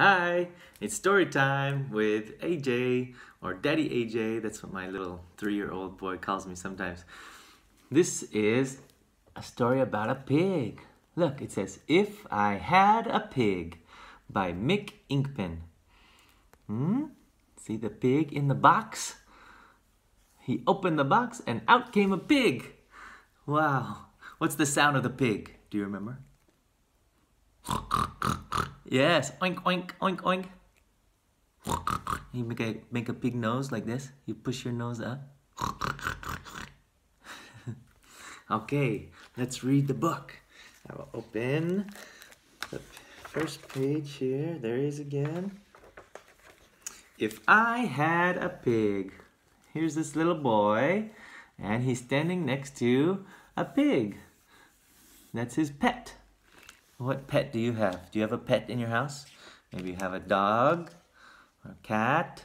Hi, it's story time with AJ or Daddy AJ. That's what my little three year old boy calls me sometimes. This is a story about a pig. Look, it says, If I Had a Pig by Mick Inkpen. Hmm? See the pig in the box? He opened the box and out came a pig. Wow. What's the sound of the pig? Do you remember? Yes, oink, oink, oink, oink. You make a, make a big nose like this. You push your nose up. okay, let's read the book. I will open the first page here. There he is again. If I had a pig, here's this little boy, and he's standing next to a pig. That's his pet. What pet do you have? Do you have a pet in your house? Maybe you have a dog, a cat.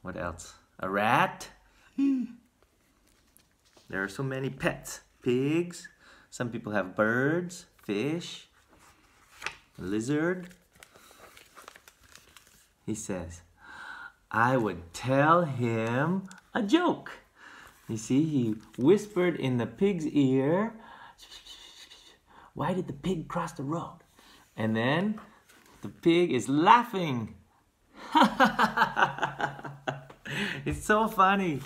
What else? A rat. there are so many pets. Pigs. Some people have birds, fish, lizard. He says, I would tell him a joke. You see, he whispered in the pig's ear why did the pig cross the road? And then the pig is laughing. it's so funny.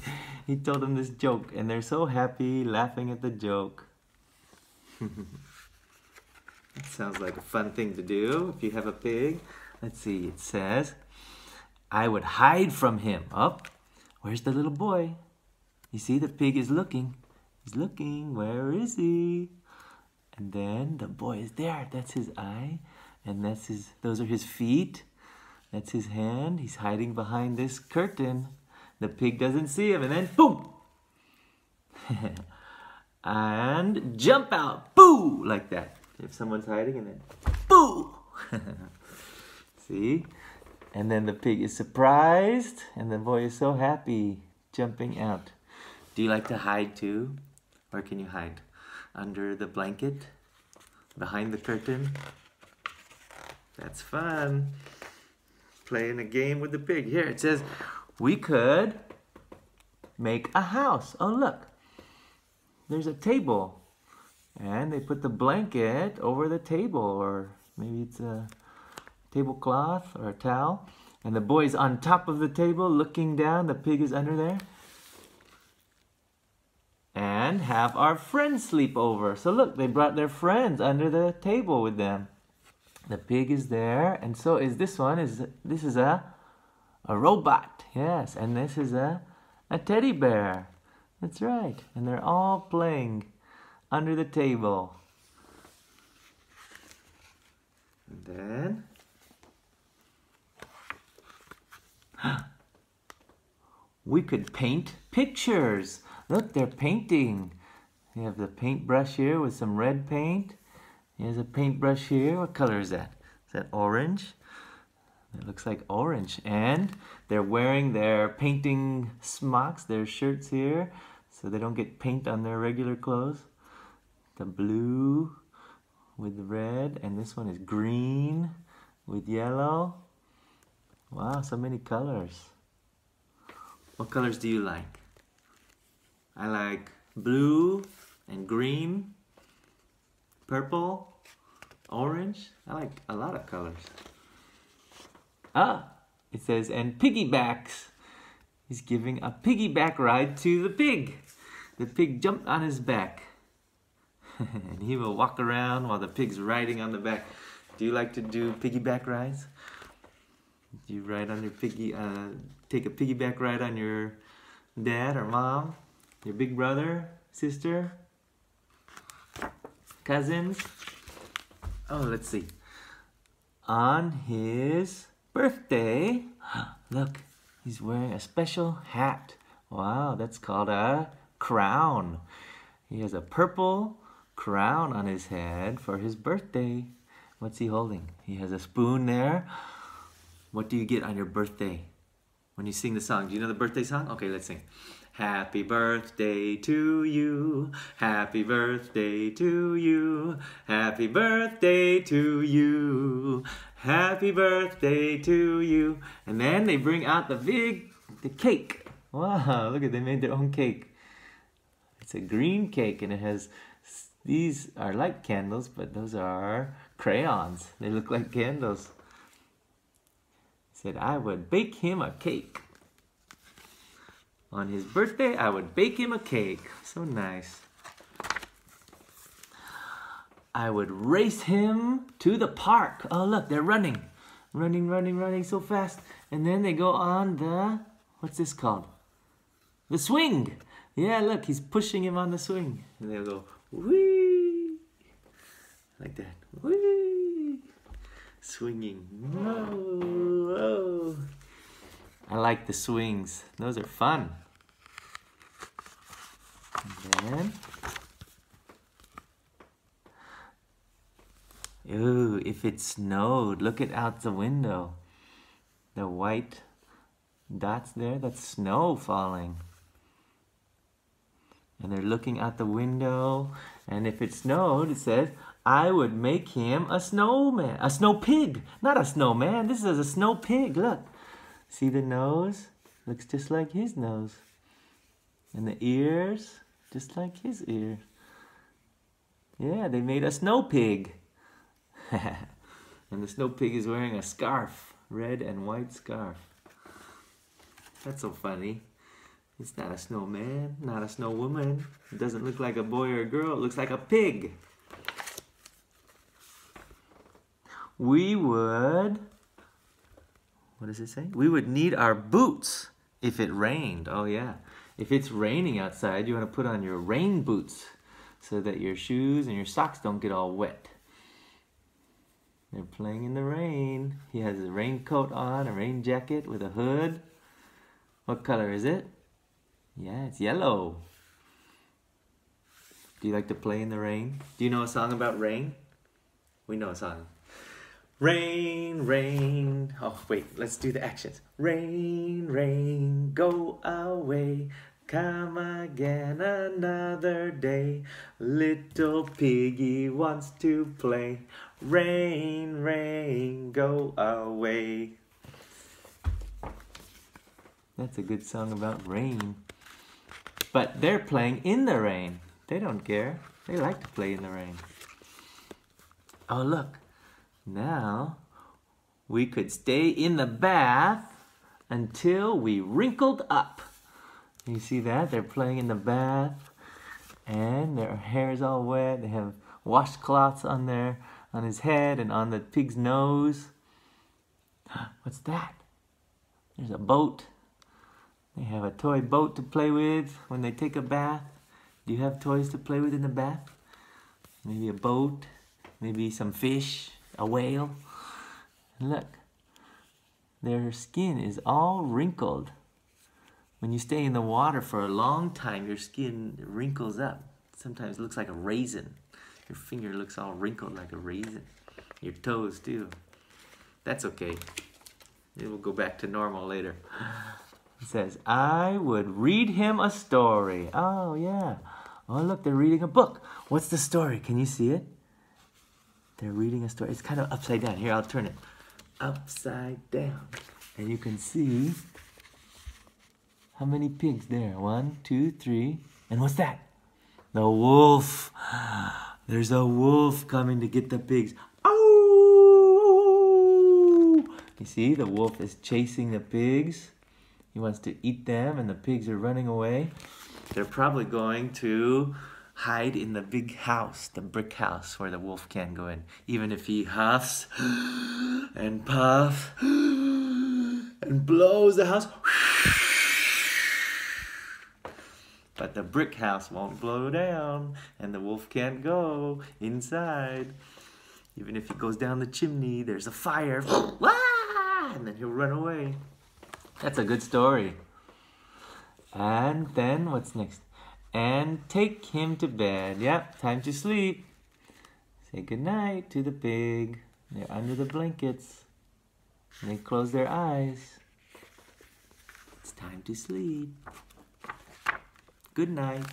He told them this joke and they're so happy laughing at the joke. It sounds like a fun thing to do if you have a pig. Let's see, it says, I would hide from him. Up, oh, where's the little boy? You see, the pig is looking. He's looking. Where is he? And then the boy is there. That's his eye. And that's his those are his feet. That's his hand. He's hiding behind this curtain. The pig doesn't see him. And then boom! and jump out. Boo! Like that. If someone's hiding and then boo! see? And then the pig is surprised. And the boy is so happy jumping out. Do you like to hide too? Where can you hide? Under the blanket, behind the curtain. That's fun. Playing a game with the pig. Here it says, we could make a house. Oh, look. There's a table. And they put the blanket over the table, or maybe it's a tablecloth or a towel. And the boy's on top of the table looking down. The pig is under there and have our friends sleep over. So look, they brought their friends under the table with them. The pig is there, and so is this one. Is this is a a robot? Yes, and this is a a teddy bear. That's right, and they're all playing under the table. And then. we could paint pictures. Look, they're painting. You have the paintbrush here with some red paint. Here's a paintbrush here. What color is that? Is that orange? It looks like orange. And they're wearing their painting smocks, their shirts here, so they don't get paint on their regular clothes. The blue with red, and this one is green with yellow. Wow, so many colors. What colors do you like? I like blue and green, purple, orange. I like a lot of colors. Ah, it says, and piggybacks. He's giving a piggyback ride to the pig. The pig jumped on his back. and he will walk around while the pig's riding on the back. Do you like to do piggyback rides? Do you ride on your piggy, uh, take a piggyback ride on your dad or mom? Your big brother, sister, cousins. Oh, let's see. On his birthday, look, he's wearing a special hat. Wow, that's called a crown. He has a purple crown on his head for his birthday. What's he holding? He has a spoon there. What do you get on your birthday? When you sing the song, do you know the birthday song? Okay, let's sing. Happy birthday to you. Happy birthday to you. Happy birthday to you. Happy birthday to you. And then they bring out the big, the cake. Wow, look at, they made their own cake. It's a green cake and it has, these are like candles, but those are crayons. They look like candles. Said, I would bake him a cake. On his birthday, I would bake him a cake. So nice. I would race him to the park. Oh, look, they're running. Running, running, running so fast. And then they go on the, what's this called? The swing. Yeah, look, he's pushing him on the swing. And they'll go, whee! Like that. Whee! Swinging. Whoa, whoa. I like the swings. Those are fun. And then Ooh, if it snowed, look it out the window. The white dots there, that's snow falling. And they're looking out the window, and if it snowed, it says, I would make him a snowman, a snow pig, not a snowman. This is a snow pig, look. See the nose? Looks just like his nose. And the ears, just like his ear. Yeah, they made a snow pig. and the snow pig is wearing a scarf, red and white scarf. That's so funny. It's not a snowman, not a snow woman. It doesn't look like a boy or a girl. It looks like a pig. We would, what does it say? We would need our boots if it rained. Oh yeah. If it's raining outside, you want to put on your rain boots so that your shoes and your socks don't get all wet. They're playing in the rain. He has a raincoat on, a rain jacket with a hood. What color is it? Yeah, it's yellow. Do you like to play in the rain? Do you know a song about rain? We know a song. Rain, rain. Oh, wait, let's do the actions. Rain, rain, go away. Come again another day. Little piggy wants to play. Rain, rain, go away. That's a good song about rain. But they're playing in the rain. They don't care. They like to play in the rain. Oh, look. Now we could stay in the bath until we wrinkled up. You see that? They're playing in the bath and their hair is all wet. They have washcloths on their on his head and on the pig's nose. What's that? There's a boat. They have a toy boat to play with when they take a bath. Do you have toys to play with in the bath? Maybe a boat, maybe some fish, a whale. look, their skin is all wrinkled. When you stay in the water for a long time, your skin wrinkles up. Sometimes looks like a raisin. Your finger looks all wrinkled like a raisin. Your toes too. That's okay. It will go back to normal later. It says, I would read him a story. Oh, yeah. Oh, look, they're reading a book. What's the story? Can you see it? They're reading a story. It's kind of upside down. Here, I'll turn it. Upside down. And you can see how many pigs there? One, two, three. And what's that? The wolf. There's a wolf coming to get the pigs. Oh! You see, the wolf is chasing the pigs. He wants to eat them, and the pigs are running away. They're probably going to hide in the big house, the brick house where the wolf can't go in. Even if he huffs and puffs and blows the house. But the brick house won't blow down, and the wolf can't go inside. Even if he goes down the chimney, there's a fire, ah! and then he'll run away. That's a good story. And then what's next? And take him to bed. Yep, time to sleep. Say goodnight to the pig. They're under the blankets. And they close their eyes. It's time to sleep. Good night.